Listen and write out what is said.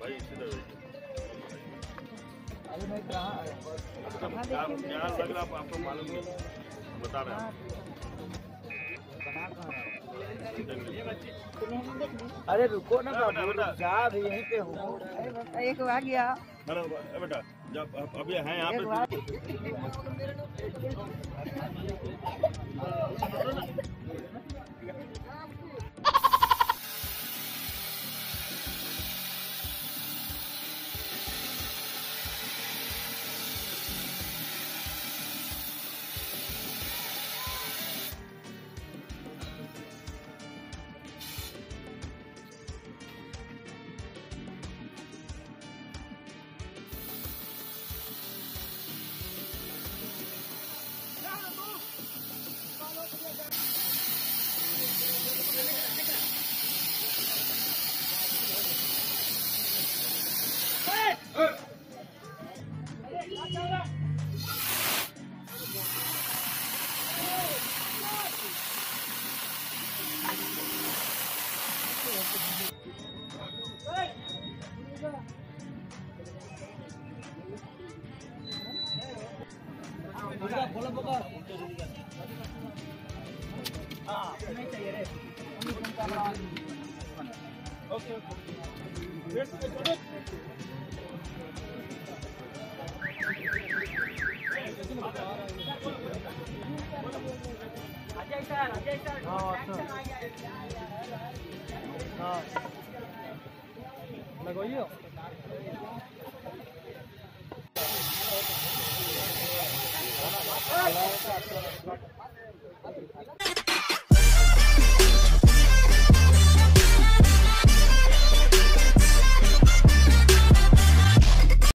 भाई सीधा यहाँ यहाँ लग रहा आपको मालूम नहीं बता रहे हैं अरे रुको ना। जा भी यहीं पे हो। एक आ गया। अरे बेटा जब अभी हैं यहाँ एक Bola bola. अजय सर अजय सर action आ गया लगाइए Hey!